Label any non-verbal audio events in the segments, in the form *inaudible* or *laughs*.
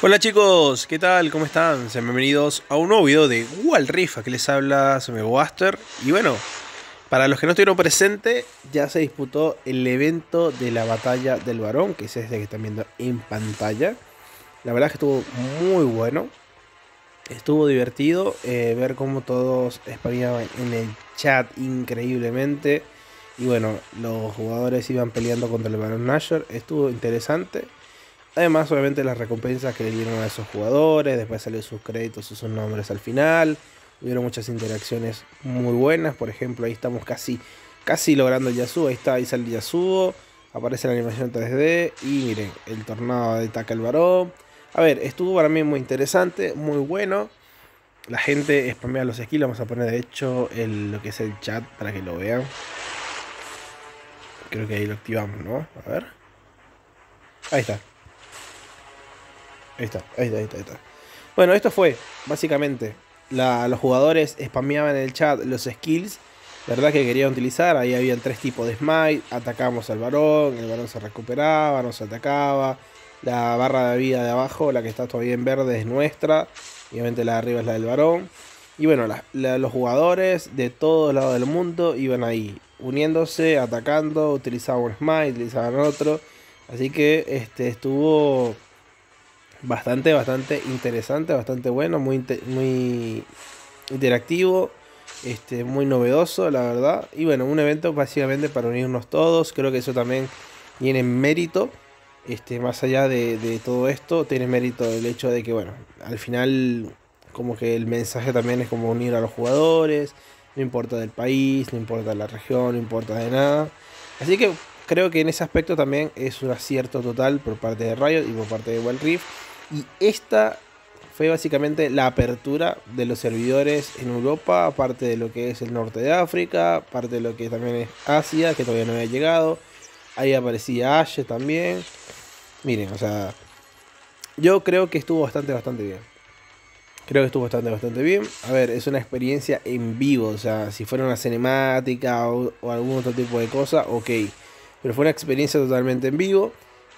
Hola chicos, ¿qué tal? ¿Cómo están? Sean bienvenidos a un nuevo video de Wall Rift, que les habla Buster. Y bueno, para los que no estuvieron presentes, ya se disputó el evento de la batalla del varón, que es este que están viendo en pantalla. La verdad es que estuvo muy bueno. Estuvo divertido eh, ver cómo todos españaban en el chat increíblemente. Y bueno, los jugadores iban peleando contra el varón Nasher. Estuvo interesante. Además, obviamente, las recompensas que le dieron a esos jugadores. Después salió sus créditos y sus nombres al final. Hubieron muchas interacciones muy buenas. Por ejemplo, ahí estamos casi, casi logrando el Yasuo. Ahí está, ahí sale el Yasuo. Aparece la animación 3D. Y miren, el tornado ataca el varón. A ver, estuvo para mí muy interesante, muy bueno. La gente spamea los skills. Vamos a poner de hecho el, lo que es el chat para que lo vean. Creo que ahí lo activamos, ¿no? A ver. Ahí está. Ahí está, ahí está, ahí está, está. Bueno, esto fue, básicamente, los jugadores spameaban en el chat los skills, ¿verdad? Que querían utilizar. Ahí habían tres tipos de smite. Atacamos al varón, el varón se recuperaba, no se atacaba. La barra de vida de abajo, la que está todavía en verde, es nuestra. Obviamente la de arriba es la del varón. Y bueno, los jugadores de todos lados del mundo iban ahí, uniéndose, atacando, utilizaban un smite, utilizaban otro. Así que este estuvo bastante, bastante interesante, bastante bueno, muy, muy interactivo, este, muy novedoso, la verdad. Y bueno, un evento básicamente para unirnos todos. Creo que eso también tiene mérito. Este, más allá de, todo esto, tiene mérito el hecho de que, bueno, al final, como que el mensaje también es como unir a los jugadores. No importa del país, no importa de la región, no importa de nada. Así que creo que en ese aspecto también es un acierto total por parte de Riot y por parte de Wild Rift. Y esta fue básicamente la apertura de los servidores en Europa, aparte de lo que es el norte de África, parte de lo que también es Asia, que todavía no había llegado. Ahí aparecía Ashe también. Miren, o sea, yo creo que estuvo bastante, bastante bien. Creo que estuvo bastante, bastante bien. A ver, es una experiencia en vivo. O sea, si fuera una cinemática o, o algún otro tipo de cosa, ok. Pero fue una experiencia totalmente en vivo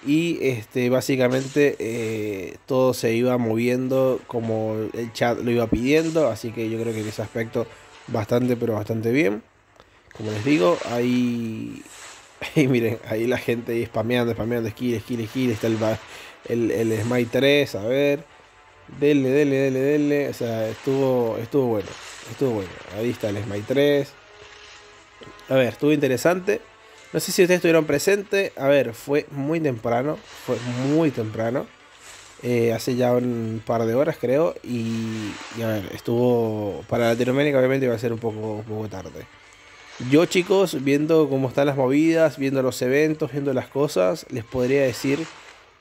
y este básicamente eh, todo se iba moviendo como el chat lo iba pidiendo así que yo creo que en ese aspecto bastante pero bastante bien. Como les digo ahí, *laughs* miren ahí la gente ahí spameando spameando skill skill skill está el, el, el smite 3 a ver. Dele dele dele dele o sea estuvo estuvo bueno estuvo bueno. Ahí está el smite 3 a ver estuvo interesante no sé si ustedes estuvieron presentes. A ver, fue muy temprano. Fue muy temprano. Eh, hace ya un par de horas, creo. Y, a ver, estuvo. Para Latinoamérica, obviamente, iba a ser un poco, un poco tarde. Yo, chicos, viendo cómo están las movidas, viendo los eventos, viendo las cosas, les podría decir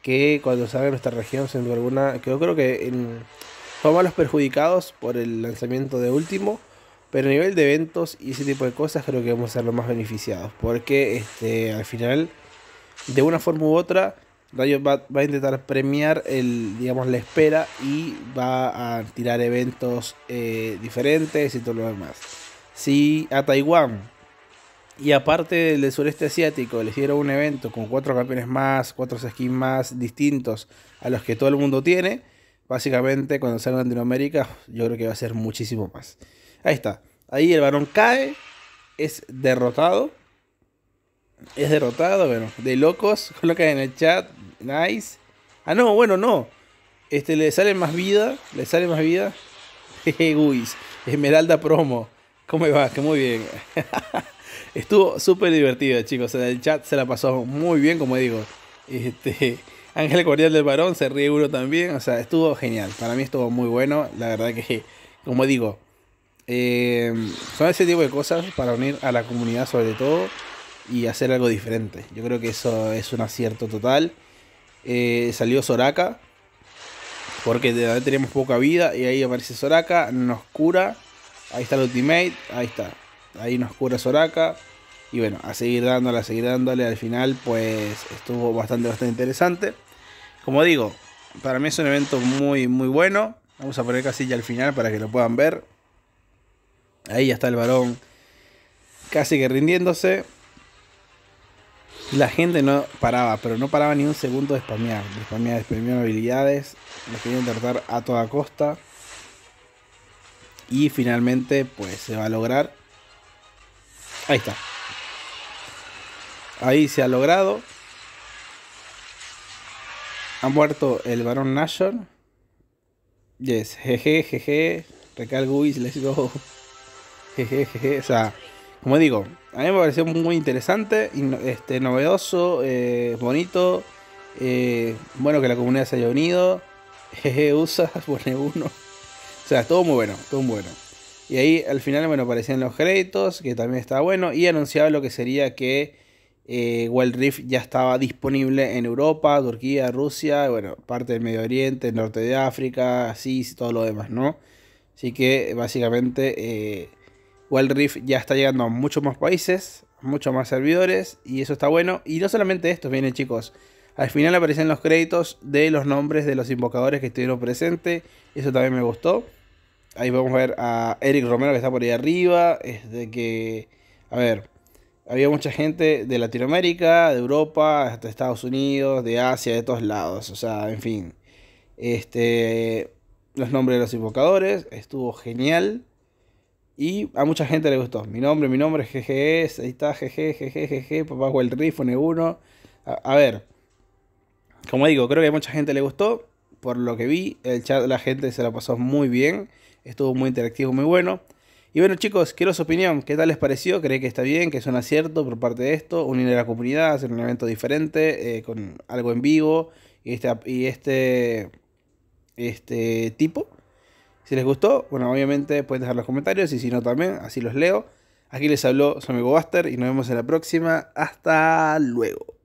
que cuando salga nuestra región, siendo alguna. Que yo creo que en, somos los perjudicados por el lanzamiento de último. Pero a nivel de eventos y ese tipo de cosas creo que vamos a ser los más beneficiados. Porque este, al final, de una forma u otra, Rayo va, a intentar premiar el, digamos, la espera y va a tirar eventos eh, diferentes y todo lo demás. Si a Taiwán y aparte del sureste asiático les dieron un evento con cuatro campeones más, cuatro skins más distintos a los que todo el mundo tiene, básicamente cuando salga Latinoamérica yo creo que va a ser muchísimo más. Ahí está. Ahí el varón cae. Es derrotado. Es derrotado, bueno. De locos. *laughs* Coloca en el chat. Nice. Ah, no, bueno, no. Este le sale más vida. Le sale más vida. *laughs* Uy, Esmeralda promo. ¿Cómo va? Que muy bien. *laughs* Estuvo súper divertido, chicos. En el chat se la pasó muy bien, como digo. Este, Ángel Cordial del Varón se ríe uno también. O sea, estuvo genial. Para mí estuvo muy bueno. La verdad que, como digo, eh, son ese tipo de cosas para unir a la comunidad sobre todo y hacer algo diferente. Yo creo que eso es un acierto total. Eh, salió Soraka. Porque de verdad teníamos poca vida. Y ahí aparece Soraka. Nos cura. Ahí está el ultimate. Ahí está. Ahí nos cura Soraka. Y bueno, a seguir dándole, a seguir dándole. Al final, pues estuvo bastante, bastante interesante. Como digo, para mí es un evento muy, muy bueno. Vamos a poner casilla al final para que lo puedan ver. Ahí ya está el varón casi que rindiéndose. La gente no paraba, pero no paraba ni un segundo de spamear. De spamear, de spamear habilidades. Lo querían tratar a toda costa. Y finalmente, pues se va a lograr. Ahí está. Ahí se ha logrado. Ha muerto el varón Nashor. Yes, jeje, jeje. Recal Guis, let's go. Jeje, *laughs* jeje. O sea, como digo, a mí me pareció muy interesante, este, novedoso, eh, bonito. Eh, bueno que la comunidad se haya unido. *laughs* Jeje, usa, *laughs* pone uno. O sea, todo muy bueno, todo muy bueno. Y ahí al final, bueno, aparecían los créditos, que también estaba bueno. Y anunciaba lo que sería que eh, Wild Rift ya estaba disponible en Europa, Turquía, Rusia, bueno, parte del Medio Oriente, norte de África, así, todo lo demás, ¿no? Así que básicamente eh, Wild Rift ya está llegando a muchos más países, muchos más servidores, y eso está bueno. Y no solamente esto, vienen chicos. Al final aparecen los créditos de los nombres de los invocadores que estuvieron presentes. Eso también me gustó. Ahí a ver a Eric Romero que está por ahí arriba. Es de que, a ver, había mucha gente de Latinoamérica, de Europa, hasta Estados Unidos, de Asia, de todos lados. O sea, en fin. Este, los nombres de los invocadores, estuvo genial. Y a mucha gente le gustó. Mi nombre, mi nombre es GGS, ahí está, GG, GG, GG, papá el Riff, N1. A, ver, como digo, creo que a mucha gente le gustó. Por lo que vi, el chat, la gente se la pasó muy bien. Estuvo muy interactivo, muy bueno. Y bueno chicos, quiero su opinión. ¿Qué tal les pareció? ¿Cree que está bien? ¿Que es un acierto por parte de esto? Unir a la comunidad, hacer un evento diferente, eh, con algo en vivo y este, y este, este tipo. Si les gustó, bueno, obviamente pueden dejar los comentarios y si no también, así los leo. Aquí les habló su amigo Buster y nos vemos en la próxima. Hasta luego.